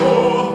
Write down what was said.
Lord.